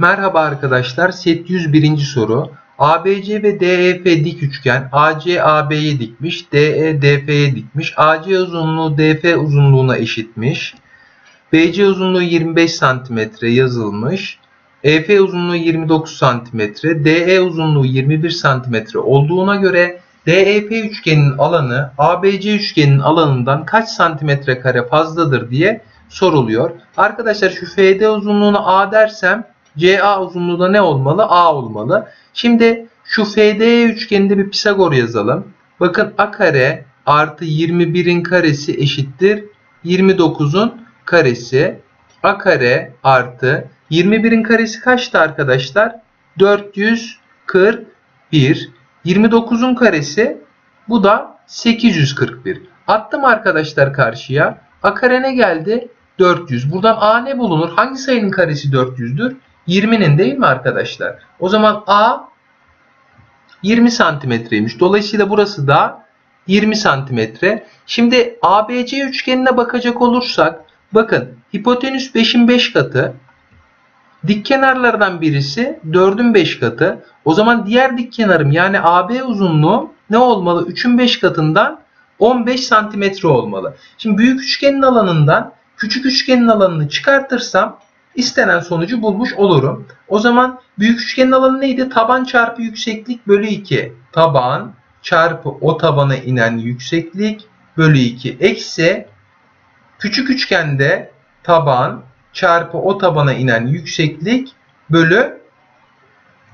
Merhaba arkadaşlar, set 101. soru. ABC ve DEF dik üçgen AC AB'ye dikmiş, DE DF'ye dikmiş, AC uzunluğu DF uzunluğuna eşitmiş. BC uzunluğu 25 cm yazılmış. EF uzunluğu 29 cm, DE uzunluğu 21 cm olduğuna göre DEF üçgeninin alanı ABC üçgeninin alanından kaç santimetre kare fazladır diye soruluyor. Arkadaşlar şu FD uzunluğuna A dersem CA uzunluğu da ne olmalı? A olmalı. Şimdi şu FD üçgeninde bir Pisagor yazalım. Bakın A kare artı 21'in karesi eşittir 29'un karesi. A kare artı 21'in karesi kaçtı arkadaşlar? 441. 29'un karesi bu da 841. Attım arkadaşlar karşıya. A kare ne geldi? 400. Buradan A ne bulunur? Hangi sayının karesi 400'dür? 20'nin değil mi arkadaşlar? O zaman A 20 santimetreymiş. Dolayısıyla burası da 20 santimetre. Şimdi ABC üçgenine bakacak olursak bakın hipotenüs 5'in 5 katı dik kenarlardan birisi 4'ün 5 katı. O zaman diğer dik kenarım yani AB uzunluğu ne olmalı? 3'ün 5 katından 15 santimetre olmalı. Şimdi büyük üçgenin alanından küçük üçgenin alanını çıkartırsam istenen sonucu bulmuş olurum. O zaman büyük üçgenin alanı neydi? Taban çarpı yükseklik bölü 2. Taban çarpı o tabana inen yükseklik bölü 2 eksi küçük üçgende taban çarpı o tabana inen yükseklik bölü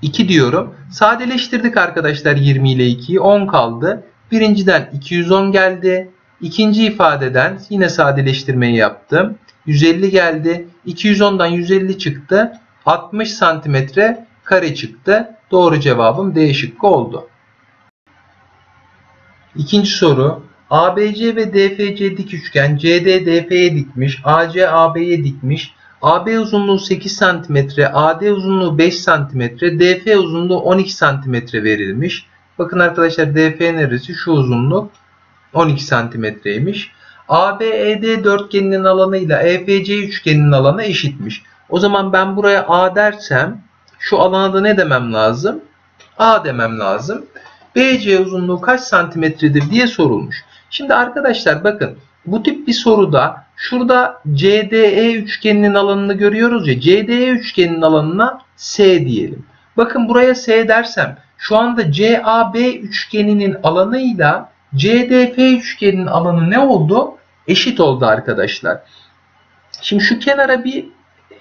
2 diyorum. Sadeleştirdik arkadaşlar 20 ile 2'yi 10 kaldı. Birinciden 210 geldi. İkinci ifadeden yine sadeleştirmeyi yaptım. 150 geldi. 210'dan 150 çıktı. 60 santimetre kare çıktı. Doğru cevabım D şıkkı oldu. İkinci soru. ABC ve DFC dik üçgen CD DF'ye dikmiş, AC AB'ye dikmiş. AB uzunluğu 8 cm, AD uzunluğu 5 cm, DF uzunluğu 12 cm verilmiş. Bakın arkadaşlar DF neresi? Şu uzunluk 12 santimetreymiş. ABED dörtgeninin alanı ile EFC üçgeninin alanı eşitmiş. O zaman ben buraya A dersem şu alana da ne demem lazım? A demem lazım. BC uzunluğu kaç santimetredir diye sorulmuş. Şimdi arkadaşlar bakın bu tip bir soruda şurada CDE üçgeninin alanını görüyoruz ya. CDE üçgeninin alanına S diyelim. Bakın buraya S dersem şu anda CAB üçgeninin alanıyla CDF üçgeninin alanı ne oldu? Eşit oldu arkadaşlar. Şimdi şu kenara bir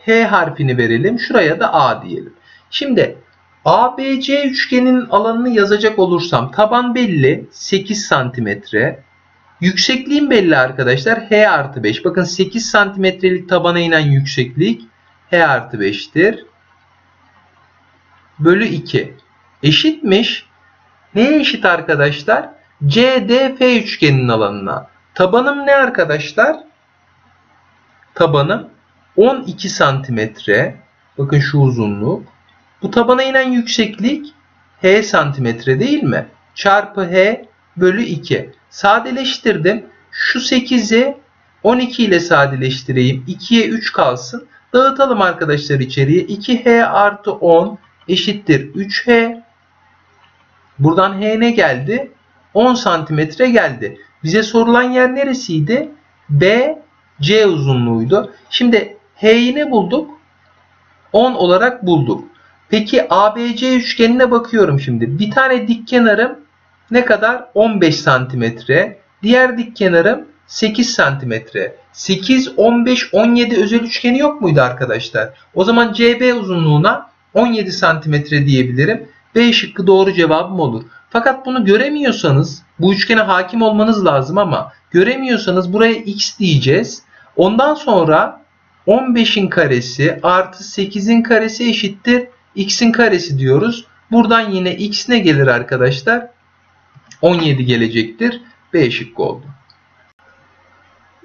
H harfini verelim. Şuraya da A diyelim. Şimdi ABC üçgeninin alanını yazacak olursam taban belli 8 santimetre. Yüksekliğim belli arkadaşlar. H artı 5. Bakın 8 santimetrelik tabana inen yükseklik H artı 5'tir. Bölü 2. Eşitmiş. Neye eşit arkadaşlar? CDF üçgeninin alanına. Tabanım ne arkadaşlar? Tabanım 12 santimetre. Bakın şu uzunluk. Bu tabana inen yükseklik H santimetre değil mi? Çarpı H bölü 2. Sadeleştirdim. Şu 8'i 12 ile sadeleştireyim. 2'ye 3 kalsın. Dağıtalım arkadaşlar içeriye. 2H artı 10 eşittir 3H. Buradan H ne geldi? 10 santimetre geldi. Bize sorulan yer neresiydi? B, C uzunluğuydu. Şimdi H'yi ne bulduk? 10 olarak bulduk. Peki ABC üçgenine bakıyorum şimdi. Bir tane dik kenarım ne kadar? 15 santimetre. Diğer dik kenarım 8 santimetre. 8, 15, 17 özel üçgeni yok muydu arkadaşlar? O zaman CB uzunluğuna 17 santimetre diyebilirim. B şıkkı doğru cevabım olur. Fakat bunu göremiyorsanız bu üçgene hakim olmanız lazım ama göremiyorsanız buraya x diyeceğiz. Ondan sonra 15'in karesi artı 8'in karesi eşittir x'in karesi diyoruz. Buradan yine x ne gelir arkadaşlar? 17 gelecektir. B şıkkı oldu.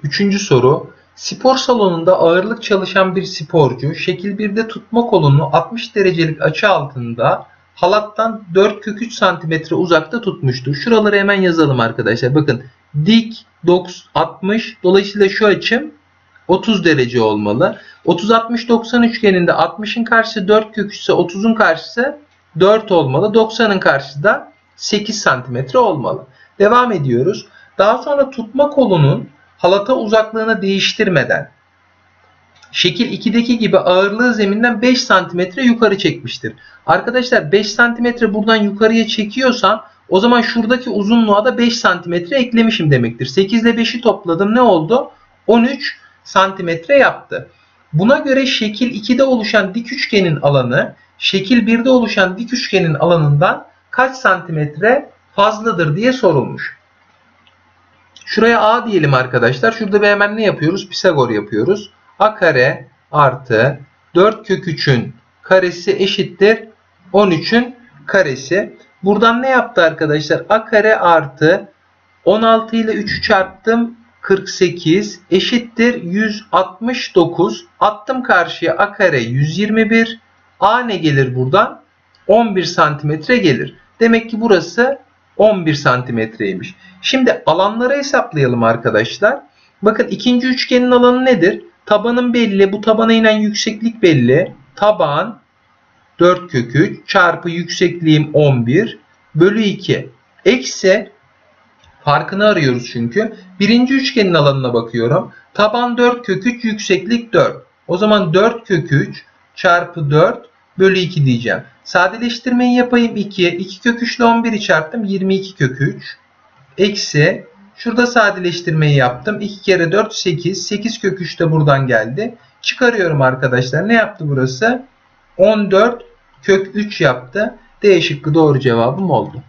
Üçüncü soru. Spor salonunda ağırlık çalışan bir sporcu şekil 1'de tutma kolunu 60 derecelik açı altında halattan 4 kök 3 santimetre uzakta tutmuştur. Şuraları hemen yazalım arkadaşlar. Bakın dik 60 dolayısıyla şu açım 30 derece olmalı. 30 60 90 üçgeninde 60'ın karşısı 4 kök 3 ise 30'un karşısı 4 olmalı. 90'ın karşısı da 8 santimetre olmalı. Devam ediyoruz. Daha sonra tutma kolunun halata uzaklığını değiştirmeden şekil 2'deki gibi ağırlığı zeminden 5 santimetre yukarı çekmiştir. Arkadaşlar 5 santimetre buradan yukarıya çekiyorsam o zaman şuradaki uzunluğa da 5 santimetre eklemişim demektir. 8 ile 5'i topladım ne oldu? 13 santimetre yaptı. Buna göre şekil 2'de oluşan dik üçgenin alanı şekil 1'de oluşan dik üçgenin alanından kaç santimetre fazladır diye sorulmuş. Şuraya A diyelim arkadaşlar. Şurada bir hemen ne yapıyoruz? Pisagor yapıyoruz. A kare artı 4 kök 3'ün karesi eşittir 13'ün karesi. Buradan ne yaptı arkadaşlar? A kare artı 16 ile 3'ü çarptım. 48 eşittir 169. Attım karşıya A kare 121. A ne gelir buradan? 11 santimetre gelir. Demek ki burası 11 santimetreymiş. Şimdi alanları hesaplayalım arkadaşlar. Bakın ikinci üçgenin alanı nedir? Tabanın belli. Bu tabana inen yükseklik belli. Taban 4 kök 3 çarpı yüksekliğim 11 bölü 2. Eksi farkını arıyoruz çünkü. Birinci üçgenin alanına bakıyorum. Taban 4 kök 3 yükseklik 4. O zaman 4 kök 3 çarpı 4 bölü 2 diyeceğim. Sadeleştirmeyi yapayım 2. 2 kök 3 ile 11'i çarptım. 22 kök 3. Eksi. Şurada sadeleştirmeyi yaptım. 2 kere 4 8. 8 kök 3 de buradan geldi. Çıkarıyorum arkadaşlar. Ne yaptı burası? 14 kök 3 yaptı. D şıkkı doğru cevabım oldu.